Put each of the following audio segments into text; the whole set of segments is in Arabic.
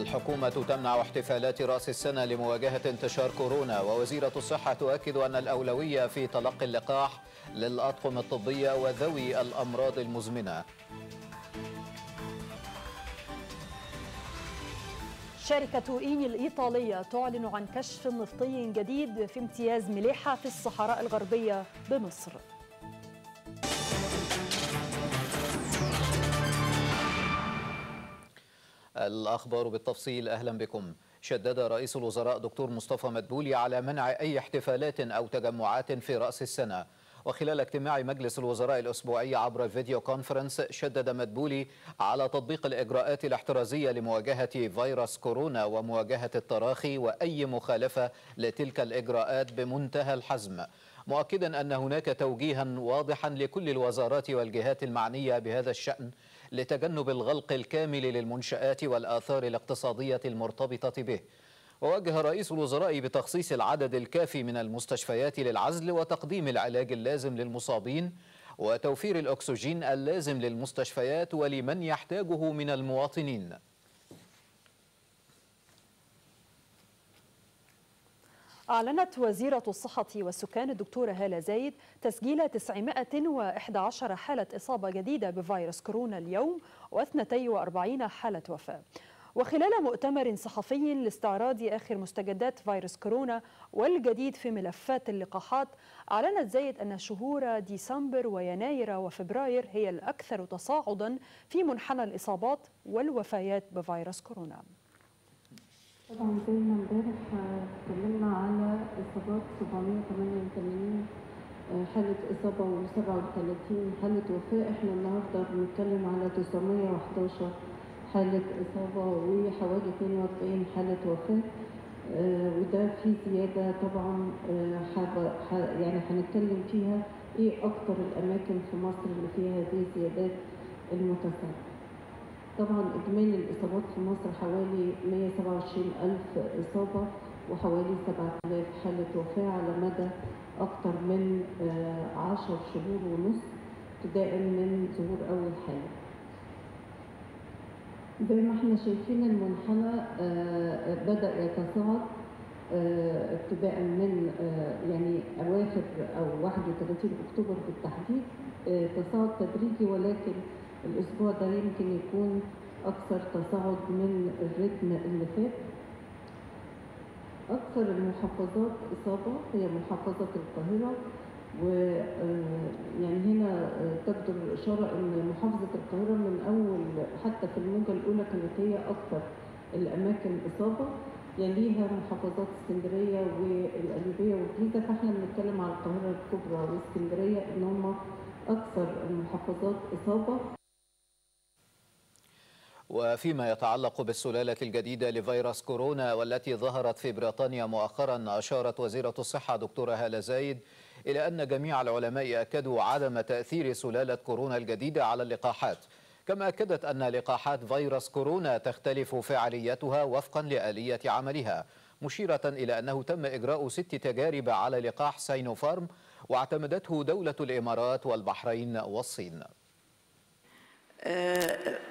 الحكومة تمنع احتفالات رأس السنة لمواجهة انتشار كورونا ووزيرة الصحة تؤكد أن الأولوية في تلقي اللقاح للأطقم الطبية وذوي الأمراض المزمنة. شركة إيني الإيطالية تعلن عن كشف نفطي جديد في امتياز مليحة في الصحراء الغربية بمصر. الأخبار بالتفصيل أهلا بكم. شدد رئيس الوزراء دكتور مصطفى مدبولي على منع أي احتفالات أو تجمعات في رأس السنة. وخلال اجتماع مجلس الوزراء الأسبوعي عبر فيديو كونفرنس شدد مدبولي على تطبيق الإجراءات الاحترازية لمواجهة فيروس كورونا ومواجهة التراخي وأي مخالفة لتلك الإجراءات بمنتهى الحزم. مؤكدا أن هناك توجيها واضحا لكل الوزارات والجهات المعنية بهذا الشأن. لتجنب الغلق الكامل للمنشآت والآثار الاقتصادية المرتبطة به. ووجه رئيس الوزراء بتخصيص العدد الكافي من المستشفيات للعزل وتقديم العلاج اللازم للمصابين وتوفير الأكسجين اللازم للمستشفيات ولمن يحتاجه من المواطنين. أعلنت وزيرة الصحة والسكان الدكتورة هالة زايد تسجيل 911 حالة إصابة جديدة بفيروس كورونا اليوم و42 حالة وفاة. وخلال مؤتمر صحفي لاستعراض آخر مستجدات فيروس كورونا والجديد في ملفات اللقاحات أعلنت زايد أن شهور ديسمبر ويناير وفبراير هي الأكثر تصاعدا في منحنى الإصابات والوفيات بفيروس كورونا. طبعا زي ما امبارح اتكلمنا على إصابات 788 حالة إصابة و37 حالة وفاة إحنا النهاردة بنتكلم على 911 حالة إصابة وحوالي 42 حالة وفاة آه وده في زيادة طبعا آه يعني هنتكلم فيها إيه أكتر الأماكن في مصر اللي فيها هذه الزيادات المتسارعة. طبعا إجمالي الإصابات في مصر حوالي 127 ألف إصابة وحوالي 7000 حالة وفاة على مدى أكتر من آه 10 شهور ونص ابتداء من ظهور أول حالة. زي ما إحنا شايفين المنحنى بدأ يتصاعد ابتداء من يعني أواخر أو 31 أكتوبر بالتحديد تصاعد تدريجي ولكن الأسبوع ده يمكن يكون أكثر تصاعد من الريتم اللي فات. أكثر المحافظات إصابة هي محافظة القاهرة ويعني هنا تبدو الإشارة أن محافظة القاهرة من أول حتى في الموجة الأولى كانت هي أكثر الأماكن إصابة. يليها محافظات اسكندرية والقليوبية والجيزة فإحنا بنتكلم على القاهرة الكبرى واسكندرية إن هم أكثر المحافظات إصابة. وفيما يتعلق بالسلالة الجديدة لفيروس كورونا والتي ظهرت في بريطانيا مؤخرا أشارت وزيرة الصحة دكتورة هالة زايد إلى أن جميع العلماء أكدوا عدم تأثير سلالة كورونا الجديدة على اللقاحات. كما أكدت أن لقاحات فيروس كورونا تختلف فعاليتها وفقا لآلية عملها مشيرة إلى أنه تم إجراء ست تجارب على لقاح ساينوفارم واعتمدته دولة الإمارات والبحرين والصين.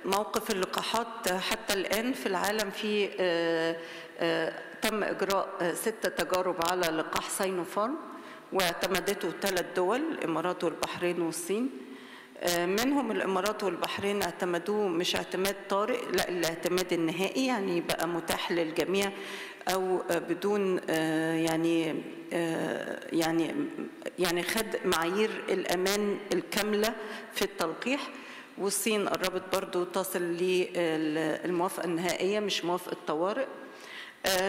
موقف اللقاحات حتى الآن في العالم في تم إجراء ست تجارب على لقاح ساينوفارم واعتمدته ثلاث دول الإمارات والبحرين والصين. منهم الإمارات والبحرين اعتمدوه مش اعتماد طارئ لا الاعتماد النهائي يعني بقى متاح للجميع أو بدون يعني يعني يعني خد معايير الأمان الكاملة في التلقيح. والصين قربت برضو تصل للموافقة النهائية مش موافقة طوارئ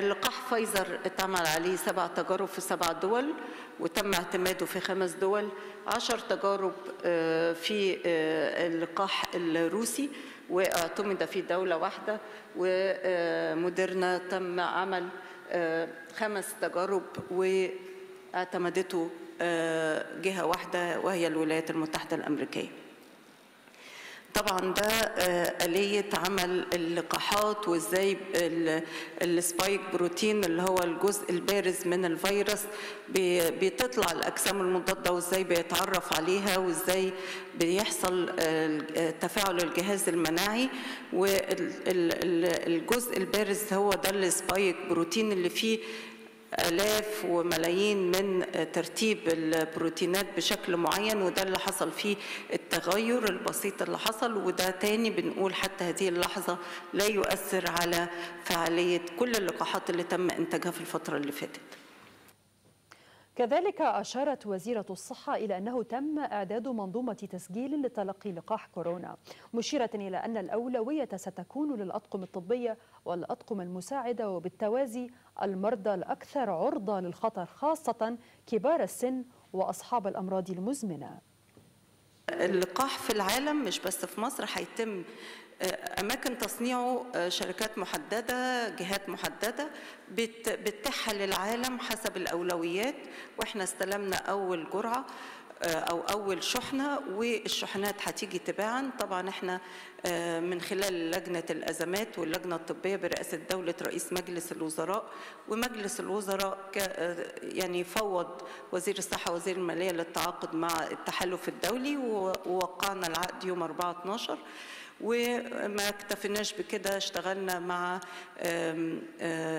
لقاح فايزر اتعمل عليه سبع تجارب في سبع دول وتم اعتماده في خمس دول. عشر تجارب في اللقاح الروسي واعتمد في دولة واحدة. وموديرنا تم عمل خمس تجارب واعتمدته جهة واحدة وهي الولايات المتحدة الأمريكية. وطبعا ده آلية عمل اللقاحات وإزاي ال spike protein اللي هو الجزء البارز من الفيروس بتطلع الأجسام المضادة وإزاي بيتعرف عليها وإزاي بيحصل تفاعل الجهاز المناعي. والجزء البارز هو ده ال spike protein اللي فيه آلاف وملايين من ترتيب البروتينات بشكل معين وده اللي حصل فيه التغير البسيط اللي حصل. وده تاني بنقول حتى هذه اللحظة لا يؤثر على فعالية كل اللقاحات اللي تم إنتاجها في الفترة اللي فاتت. كذلك أشارت وزيرة الصحة إلى أنه تم إعداد منظومة تسجيل لتلقي لقاح كورونا مشيرة إلى أن الأولوية ستكون للأطقم الطبية والأطقم المساعدة وبالتوازي المرضى الأكثر عرضة للخطر خاصة كبار السن وأصحاب الأمراض المزمنة. اللقاح في العالم مش بس في مصر هيتم أماكن تصنيعه شركات محددة جهات محددة بتتيحها للعالم حسب الأولويات. وإحنا استلمنا أول جرعة. أو أول شحنة والشحنات هتيجي تباعا. طبعا إحنا من خلال لجنة الأزمات واللجنة الطبية برئاسة دولة رئيس مجلس الوزراء ومجلس الوزراء يعني فوض وزير الصحة وزير المالية للتعاقد مع التحالف الدولي ووقعنا العقد يوم 4 12 وما اكتفيناش بكده اشتغلنا مع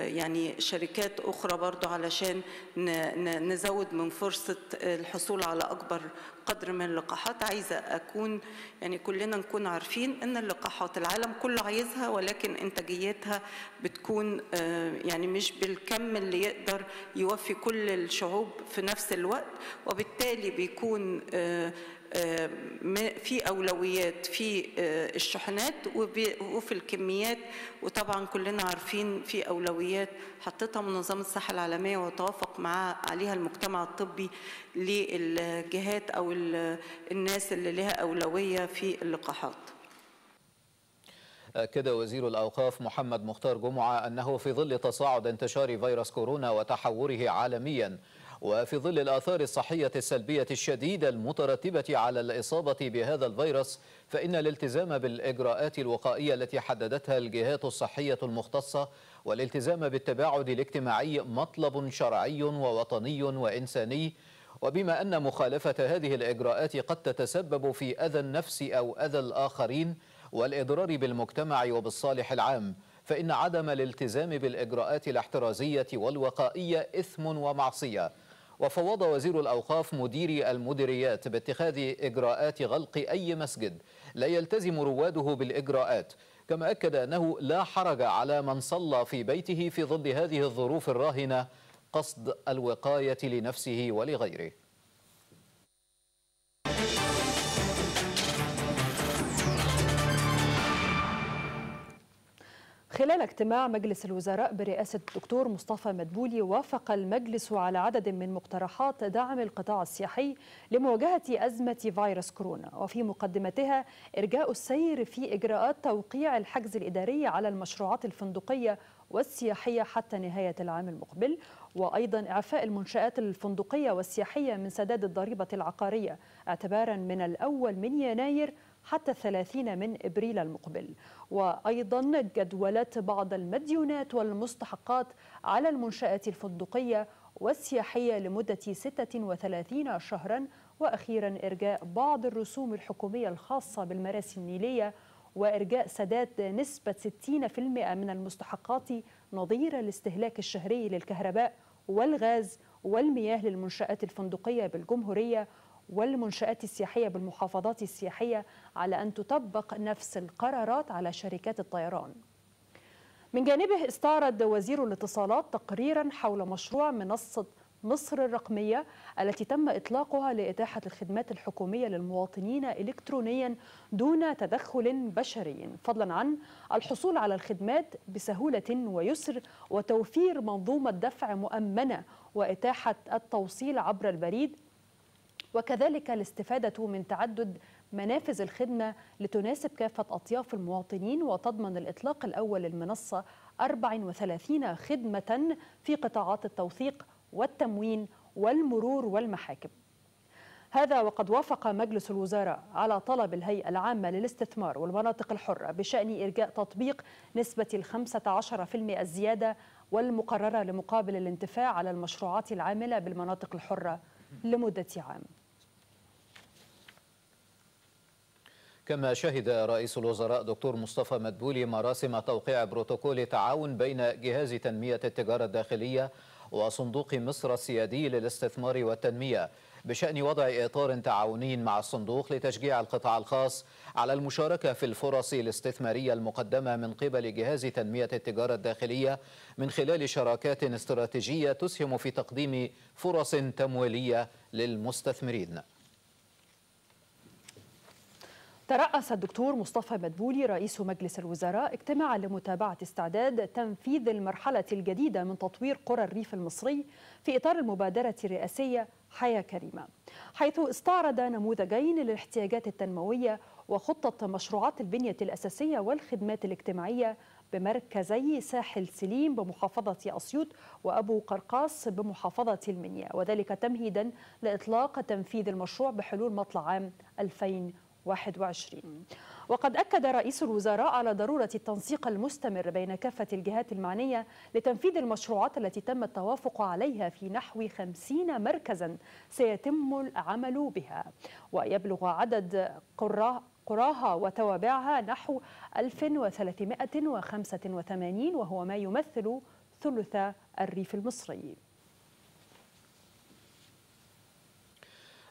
يعني شركات أخرى برضو علشان نزود من فرصة الحصول على أكبر قدر من اللقاحات. عايزة أكون يعني كلنا نكون عارفين إن اللقاحات العالم كله عايزها ولكن إنتاجيتها بتكون يعني مش بالكم اللي يقدر يوفي كل الشعوب في نفس الوقت وبالتالي بيكون في أولويات في الشحنات وفي الكميات. وطبعا كلنا عارفين في أولويات حطتها منظمه الصحه العالمية وتوافق مع عليها المجتمع الطبي للجهات أو الناس اللي لها أولوية في اللقاحات. أكد وزير الأوقاف محمد مختار جمعة أنه في ظل تصاعد انتشار فيروس كورونا وتحوره عالميا وفي ظل الآثار الصحية السلبية الشديدة المترتبة على الإصابة بهذا الفيروس فإن الالتزام بالإجراءات الوقائية التي حددتها الجهات الصحية المختصة والالتزام بالتباعد الاجتماعي مطلب شرعي ووطني وإنساني. وبما أن مخالفة هذه الإجراءات قد تتسبب في أذى النفس أو أذى الآخرين والإضرار بالمجتمع وبالصالح العام فإن عدم الالتزام بالإجراءات الاحترازية والوقائية إثم ومعصية. وفوض وزير الأوقاف مديري المديريات باتخاذ إجراءات غلق أي مسجد لا يلتزم رواده بالإجراءات كما أكد أنه لا حرج على من صلى في بيته في ظل هذه الظروف الراهنة قصد الوقاية لنفسه ولغيره. خلال اجتماع مجلس الوزراء برئاسة الدكتور مصطفى مدبولي وافق المجلس على عدد من مقترحات دعم القطاع السياحي لمواجهة أزمة فيروس كورونا. وفي مقدمتها إرجاء السير في إجراءات توقيع الحجز الإداري على المشروعات الفندقية والسياحية حتى نهاية العام المقبل. وأيضا إعفاء المنشآت الفندقية والسياحية من سداد الضريبة العقارية اعتبارا من الأول من يناير حتى الثلاثين من إبريل المقبل. وأيضا جدولة بعض المديونات والمستحقات على المنشآت الفندقية والسياحية لمدة 36 شهرا وأخيرا إرجاء بعض الرسوم الحكومية الخاصة بالمراسي النيلية وإرجاء سداد نسبة 60% من المستحقات نظير الاستهلاك الشهري للكهرباء والغاز والمياه للمنشآت الفندقية بالجمهورية والمنشآت السياحية بالمحافظات السياحية على أن تطبق نفس القرارات على شركات الطيران. من جانبه استعرض وزير الاتصالات تقريرا حول مشروع منصة مصر الرقمية التي تم إطلاقها لإتاحة الخدمات الحكومية للمواطنين إلكترونيا دون تدخل بشري. فضلا عن الحصول على الخدمات بسهولة ويسر وتوفير منظومة دفع مؤمنة وإتاحة التوصيل عبر البريد وكذلك الاستفادة من تعدد منافذ الخدمة لتناسب كافة أطياف المواطنين وتضمن الإطلاق الأول للمنصة 34 خدمة في قطاعات التوثيق والتموين والمرور والمحاكم. هذا وقد وافق مجلس الوزراء على طلب الهيئة العامة للاستثمار والمناطق الحرة بشأن إرجاء تطبيق نسبة الخمسة عشر في المئة الزيادة والمقررة لمقابل الانتفاع على المشروعات العاملة بالمناطق الحرة لمدة عام. كما شهد رئيس الوزراء دكتور مصطفى مدبولي مراسم توقيع بروتوكول تعاون بين جهاز تنمية التجارة الداخلية وصندوق مصر السيادي للاستثمار والتنمية بشأن وضع إطار تعاوني مع الصندوق لتشجيع القطاع الخاص على المشاركة في الفرص الاستثمارية المقدمة من قبل جهاز تنمية التجارة الداخلية من خلال شراكات استراتيجية تسهم في تقديم فرص تمويلية للمستثمرين. ترأس الدكتور مصطفى مدبولي رئيس مجلس الوزراء اجتماعا لمتابعة استعداد تنفيذ المرحلة الجديدة من تطوير قرى الريف المصري في إطار المبادرة الرئاسية حياة كريمة حيث استعرض نموذجين للاحتياجات التنموية وخطة مشروعات البنية الأساسية والخدمات الاجتماعية بمركزي ساحل سليم بمحافظة أسيوط وأبو قرقاص بمحافظة المنيا وذلك تمهيدا لإطلاق تنفيذ المشروع بحلول مطلع عام 2000 21 وقد أكد رئيس الوزراء على ضرورة التنسيق المستمر بين كافة الجهات المعنية لتنفيذ المشروعات التي تم التوافق عليها في نحو 50 مركزا سيتم العمل بها. ويبلغ عدد قرى قراها وتوابعها نحو 1385 وهو ما يمثل ثلث الريف المصري.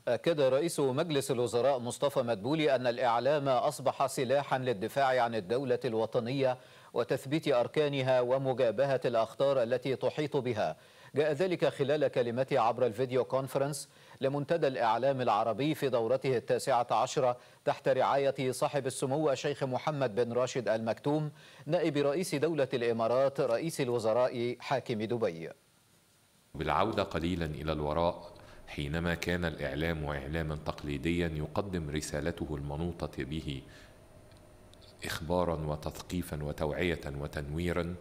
أكد رئيس مجلس الوزراء مصطفى مدبولي أن الإعلام أصبح سلاحا للدفاع عن الدولة الوطنية وتثبيت أركانها ومجابهة الأخطار التي تحيط بها. جاء ذلك خلال كلمته عبر الفيديو كونفرنس لمنتدى الإعلام العربي في دورته التاسعة عشرة تحت رعاية صاحب السمو الشيخ محمد بن راشد المكتوم نائب رئيس دولة الإمارات رئيس الوزراء حاكم دبي. بالعودة قليلا إلى الوراء حينما كان الإعلام إعلاما تقليديا يقدم رسالته المنوطة به إخبارا وتثقيفا وتوعية وتنويرا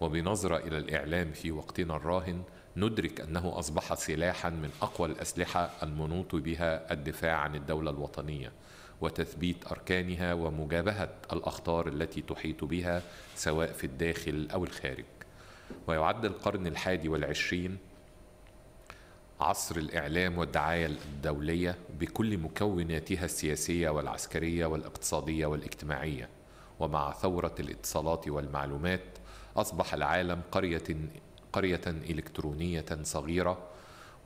وبنظرة إلى الإعلام في وقتنا الراهن ندرك أنه أصبح سلاحا من أقوى الأسلحة المنوط بها الدفاع عن الدولة الوطنية وتثبيت أركانها ومجابهة الأخطار التي تحيط بها سواء في الداخل أو الخارج. ويعد القرن الحادي والعشرين عصر الإعلام والدعاية الدولية بكل مكوناتها السياسية والعسكرية والاقتصادية والاجتماعية. ومع ثورة الاتصالات والمعلومات أصبح العالم قرية قرية إلكترونية صغيرة.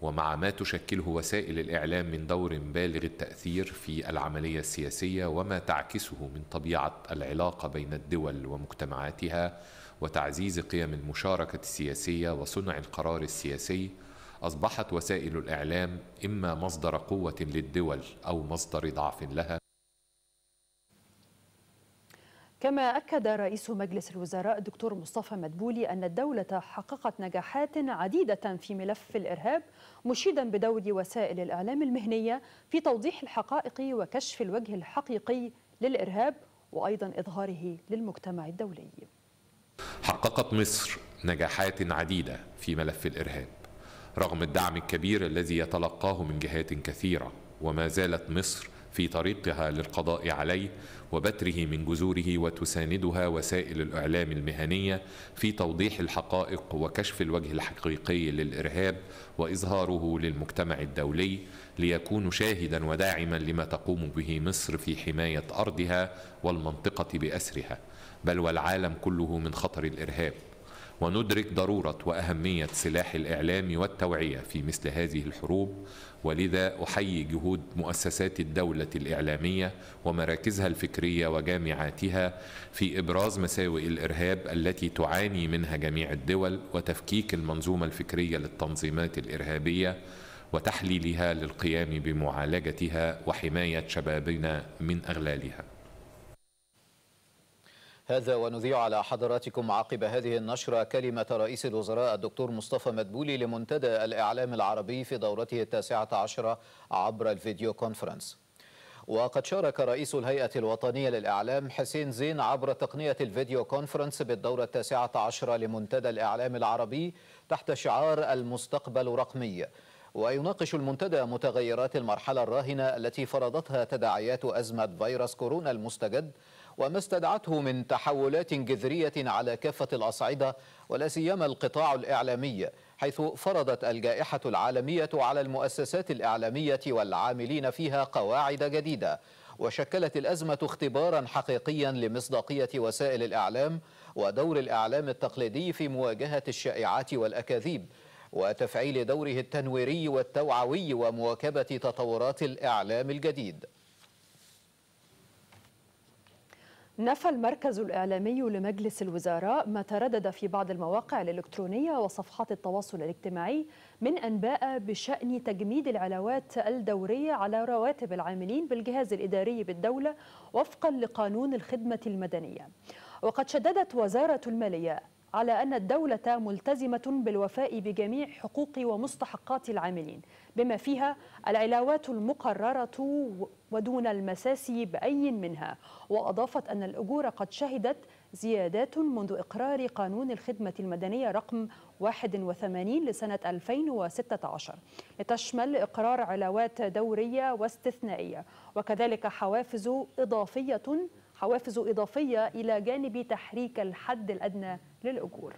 ومع ما تشكله وسائل الإعلام من دور بالغ التأثير في العملية السياسية وما تعكسه من طبيعة العلاقة بين الدول ومجتمعاتها وتعزيز قيم المشاركة السياسية وصنع القرار السياسي أصبحت وسائل الإعلام إما مصدر قوة للدول أو مصدر ضعف لها. كما أكد رئيس مجلس الوزراء الدكتور مصطفى مدبولي أن الدولة حققت نجاحات عديدة في ملف الإرهاب مشيدا بدور وسائل الإعلام المهنية في توضيح الحقائق وكشف الوجه الحقيقي للإرهاب وأيضا إظهاره للمجتمع الدولي. حققت مصر نجاحات عديدة في ملف الإرهاب. رغم الدعم الكبير الذي يتلقاه من جهات كثيرة وما زالت مصر في طريقها للقضاء عليه وبتره من جذوره وتساندها وسائل الإعلام المهنية في توضيح الحقائق وكشف الوجه الحقيقي للإرهاب وإظهاره للمجتمع الدولي ليكون شاهدا وداعما لما تقوم به مصر في حماية أرضها والمنطقة بأسرها. بل والعالم كله من خطر الإرهاب. وندرك ضرورة وأهمية سلاح الإعلام والتوعية في مثل هذه الحروب ولذا أحيي جهود مؤسسات الدولة الإعلامية ومراكزها الفكرية وجامعاتها في إبراز مساوئ الإرهاب التي تعاني منها جميع الدول وتفكيك المنظومة الفكرية للتنظيمات الإرهابية وتحليلها للقيام بمعالجتها وحماية شبابنا من أغلالها. هذا ونذيع على حضراتكم عقب هذه النشرة كلمة رئيس الوزراء الدكتور مصطفى مدبولي لمنتدى الإعلام العربي في دورته التاسعة عشرة عبر الفيديو كونفرنس. وقد شارك رئيس الهيئة الوطنية للإعلام حسين زين عبر تقنية الفيديو كونفرنس بالدورة التاسعة عشرة لمنتدى الإعلام العربي تحت شعار المستقبل رقمي. ويناقش المنتدى متغيرات المرحلة الراهنة التي فرضتها تداعيات أزمة فيروس كورونا المستجد وما استدعته من تحولات جذرية على كافة الأصعدة ولا سيما القطاع الإعلامي حيث فرضت الجائحة العالمية على المؤسسات الإعلامية والعاملين فيها قواعد جديدة. وشكلت الأزمة اختبارا حقيقيا لمصداقية وسائل الإعلام ودور الإعلام التقليدي في مواجهة الشائعات والأكاذيب وتفعيل دوره التنويري والتوعوي ومواكبة تطورات الإعلام الجديد. نفى المركز الإعلامي لمجلس الوزراء ما تردد في بعض المواقع الإلكترونية وصفحات التواصل الاجتماعي من أنباء بشأن تجميد العلاوات الدورية على رواتب العاملين بالجهاز الإداري بالدولة وفقا لقانون الخدمة المدنية. وقد شددت وزارة المالية على أن الدولة ملتزمة بالوفاء بجميع حقوق ومستحقات العاملين بما فيها العلاوات المقررة ودون المساس بأي منها. وأضافت أن الأجور قد شهدت زيادات منذ إقرار قانون الخدمة المدنية رقم 81 لسنة 2016 لتشمل إقرار علاوات دورية واستثنائية وكذلك حوافز إضافية حوافز إضافية إلى جانب تحريك الحد الأدنى للأجور.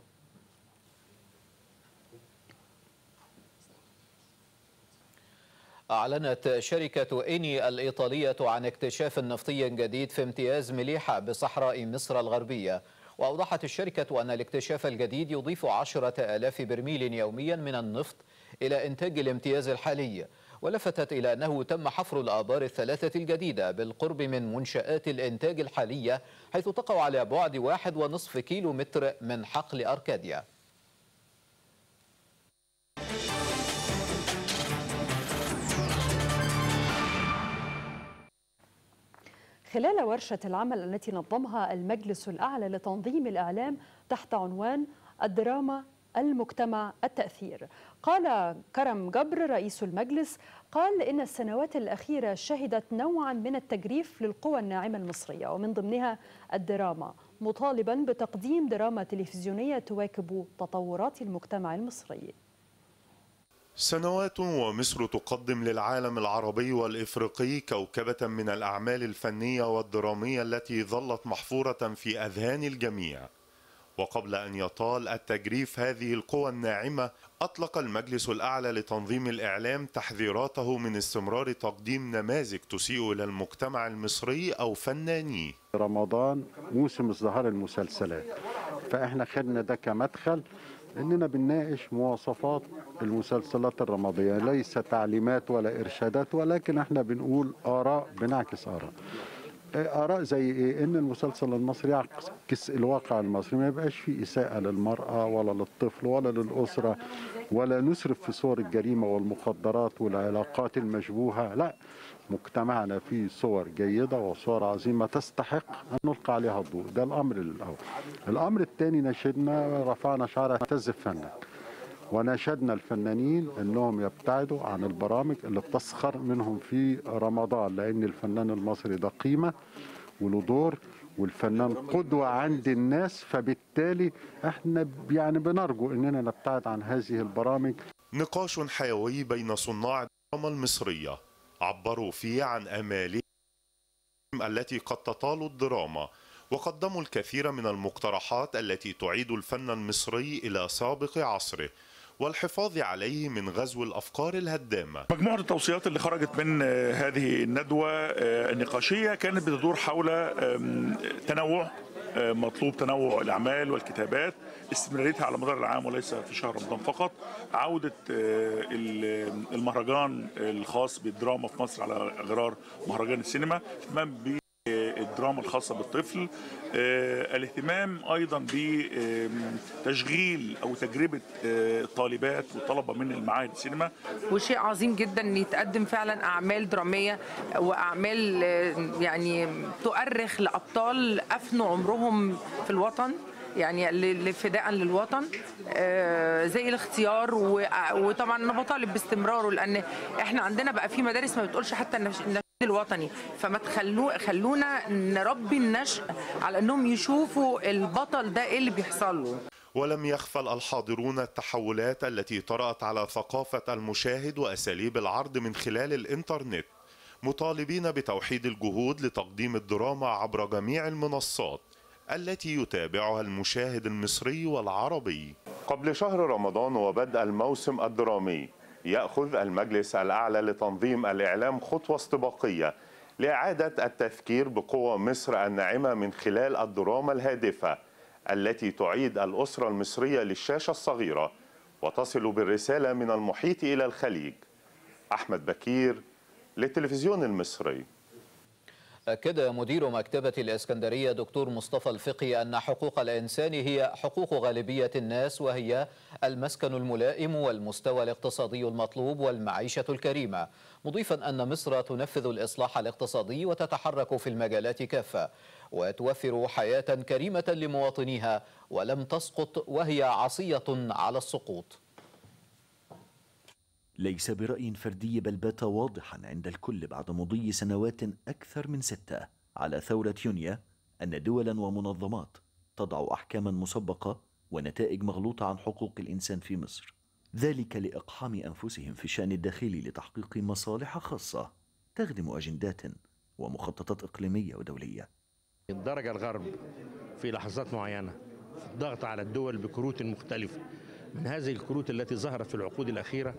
أعلنت شركة إيني الإيطالية عن اكتشاف نفطي جديد في امتياز مليحة بصحراء مصر الغربية. وأوضحت الشركة أن الاكتشاف الجديد يضيف عشرة آلاف برميل يوميا من النفط إلى إنتاج الامتياز الحالي. ولفتت إلى أنه تم حفر الآبار الثلاثة الجديدة بالقرب من منشآت الإنتاج الحالية حيث تقع على بعد واحد ونصف كيلو متر من حقل أركاديا. خلال ورشة العمل التي نظمها المجلس الأعلى لتنظيم الإعلام تحت عنوان الدراما المجتمع التأثير. قال كرم جبر رئيس المجلس قال إن السنوات الأخيرة شهدت نوعا من التجريف للقوى الناعمة المصرية ومن ضمنها الدراما مطالبا بتقديم دراما تلفزيونية تواكب تطورات المجتمع المصري. سنوات ومصر تقدم للعالم العربي والإفريقي كوكبة من الأعمال الفنية والدرامية التي ظلت محفورة في أذهان الجميع. وقبل أن يطال التجريف هذه القوى الناعمة أطلق المجلس الأعلى لتنظيم الإعلام تحذيراته من استمرار تقديم نماذج تسيء إلى المجتمع المصري أو فنانيه. رمضان موسم ازدهار المسلسلات. فإحنا خدنا ده كمدخل إننا بنناقش مواصفات المسلسلات الرمضانيه ليس تعليمات ولا إرشادات ولكن إحنا بنقول آراء بنعكس آراء. آراء زي إيه إن المسلسل المصري يعكس الواقع المصري. ما يبقاش فيه إساءة للمرأة ولا للطفل ولا للأسرة ولا نسرف في صور الجريمة والمخدرات والعلاقات المشبوهة. لا مجتمعنا فيه صور جيدة وصور عظيمة تستحق أن نلقى عليها الضوء. ده الأمر الأول. الأمر الثاني نشدنا رفعنا شعار اعتز فنك وناشدنا الفنانين إنهم يبتعدوا عن البرامج اللي بتسخر منهم في رمضان لأن الفنان المصري ده قيمة وله دور والفنان قدوة عند الناس فبالتالي إحنا يعني بنرجو إننا نبتعد عن هذه البرامج. نقاش حيوي بين صناع الدراما المصرية. عبروا فيه عن امالهم التي قد تطال الدراما وقدموا الكثير من المقترحات التي تعيد الفن المصري إلى سابق عصره. والحفاظ عليه من غزو الأفكار الهدامة. مجموعة التوصيات اللي خرجت من هذه الندوة النقاشية كانت بتدور حول تنوع مطلوب تنوع الأعمال والكتابات استمراريتها على مدار العام وليس في شهر رمضان فقط عودة المهرجان الخاص بالدراما في مصر على غرار مهرجان السينما الدراما الخاصة بالطفل. آه، الاهتمام أيضا بتشغيل أو تجربة آه، الطالبات والطلبة من المعاهد السينما. وشيء عظيم جدا إن يتقدم فعلا أعمال درامية وأعمال آه، يعني تؤرخ لأبطال أفنوا عمرهم في الوطن يعني فداء للوطن آه، زي الاختيار وطبعا أنا بطالب باستمراره لأن إحنا عندنا بقى في مدارس ما بتقولش حتى الوطني. فما تخلو خلونا نربي النشء على إنهم يشوفوا البطل ده إيه اللي بيحصل له. ولم يغفل الحاضرون التحولات التي طرأت على ثقافة المشاهد وأساليب العرض من خلال الإنترنت مطالبين بتوحيد الجهود لتقديم الدراما عبر جميع المنصات التي يتابعها المشاهد المصري والعربي. قبل شهر رمضان وبدء الموسم الدرامي يأخذ المجلس الأعلى لتنظيم الإعلام خطوة استباقية لإعادة التفكير بقوى مصر الناعمة من خلال الدراما الهادفة التي تعيد الأسرة المصرية للشاشة الصغيرة وتصل بالرسالة من المحيط إلى الخليج. أحمد بكير للتلفزيون المصري. أكد مدير مكتبة الإسكندرية دكتور مصطفى الفقي أن حقوق الإنسان هي حقوق غالبية الناس وهي المسكن الملائم والمستوى الاقتصادي المطلوب والمعيشة الكريمة. مضيفا أن مصر تنفذ الإصلاح الاقتصادي وتتحرك في المجالات كافة وتوفر حياة كريمة لمواطنيها ولم تسقط وهي عصية على السقوط. ليس برأي فردي بل بات واضحا عند الكل بعد مضي سنوات أكثر من ستة. على ثورة يونيو أن دولا ومنظمات تضع أحكاما مسبقة ونتائج مغلوطة عن حقوق الإنسان في مصر. ذلك لإقحام أنفسهم في الشأن الداخلي لتحقيق مصالح خاصة تخدم أجندات ومخططات إقليمية ودولية. درج الغرب في لحظات معينة في الضغط على الدول بكروت مختلفة. من هذه الكروت التي ظهرت في العقود الأخيرة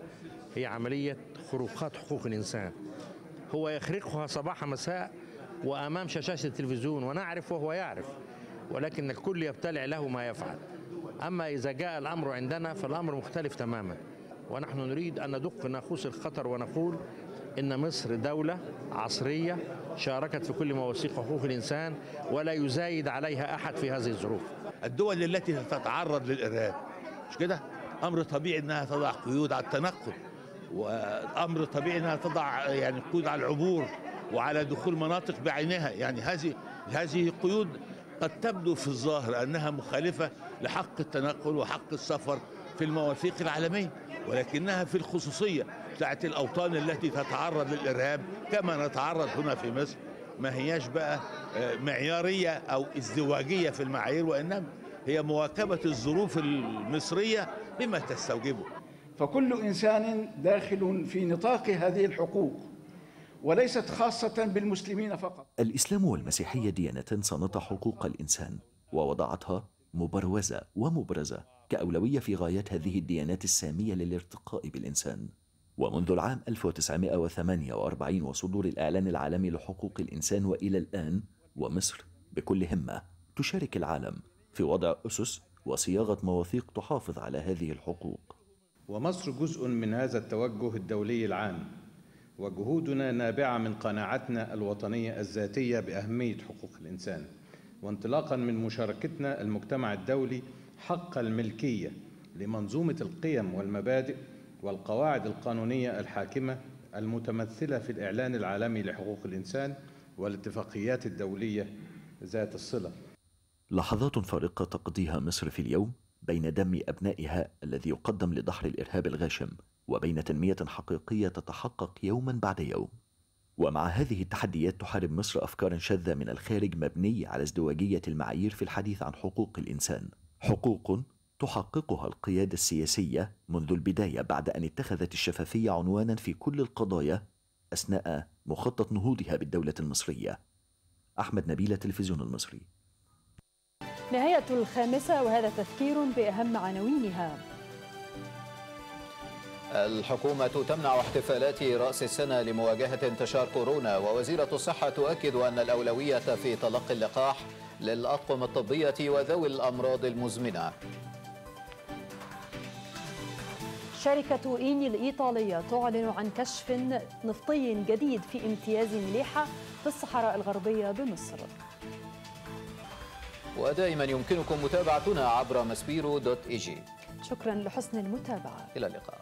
هي عملية خروقات حقوق الإنسان. هو يخرقها صباح مساء وأمام شاشات التلفزيون ونعرف وهو يعرف ولكن الكل يبتلع له ما يفعل. أما إذا جاء الأمر عندنا فالأمر مختلف تماما. ونحن نريد أن ندق ناقوس الخطر ونقول إن مصر دولة عصرية شاركت في كل مواثيق حقوق الإنسان ولا يزايد عليها أحد في هذه الظروف. الدول التي تتعرض للإرهاب مش كده؟ أمر طبيعي أنها تضع قيود على التنقل. وأمر طبيعي أنها تضع يعني قيود على العبور وعلى دخول مناطق بعينها. يعني هذه هذه قيود قد تبدو في الظاهر أنها مخالفة لحق التنقل وحق السفر في المواثيق العالمية ولكنها في الخصوصية بتاعت الأوطان التي تتعرض للإرهاب كما نتعرض هنا في مصر ما هياش بقى معيارية أو ازدواجية في المعايير وإنما هي مواكبة الظروف المصرية بما تستوجبه. فكل إنسان داخل في نطاق هذه الحقوق وليست خاصة بالمسلمين فقط. الإسلام والمسيحية ديانتان صانت حقوق الإنسان ووضعتها مبروزة ومبرزة كأولوية في غايات هذه الديانات السامية للارتقاء بالإنسان. ومنذ العام 1948 وصدور الإعلان العالمي لحقوق الإنسان وإلى الآن ومصر بكل همة تشارك العالم في وضع أسس وصياغة مواثيق تحافظ على هذه الحقوق. ومصر جزء من هذا التوجه الدولي العام وجهودنا نابعة من قناعتنا الوطنية الذاتية بأهمية حقوق الإنسان وانطلاقا من مشاركتنا المجتمع الدولي حق الملكية لمنظومة القيم والمبادئ والقواعد القانونية الحاكمة المتمثلة في الإعلان العالمي لحقوق الإنسان والاتفاقيات الدولية ذات الصلة. لحظات فارقة تقضيها مصر في اليوم بين دم أبنائها الذي يقدم لدحر الإرهاب الغاشم وبين تنمية حقيقية تتحقق يوما بعد يوم. ومع هذه التحديات تحارب مصر أفكارا شاذة من الخارج مبنية على ازدواجية المعايير في الحديث عن حقوق الإنسان. حقوق تحققها القيادة السياسية منذ البداية بعد أن اتخذت الشفافية عنوانا في كل القضايا أثناء مخطط نهوضها بالدولة المصرية. أحمد نبيلة تلفزيون المصري. نهاية الخامسة وهذا تذكير بأهم عناوينها. الحكومة تمنع احتفالات رأس السنة لمواجهة انتشار كورونا ووزيرة الصحة تؤكد أن الأولوية في تلقي اللقاح للأطقم الطبية وذوي الأمراض المزمنة. شركة إيني الإيطالية تعلن عن كشف نفطي جديد في امتياز مليحة في الصحراء الغربية بمصر. ودائما يمكنكم متابعتنا عبر مسبيرو دوت إي جي. شكرا لحسن المتابعة. إلى اللقاء.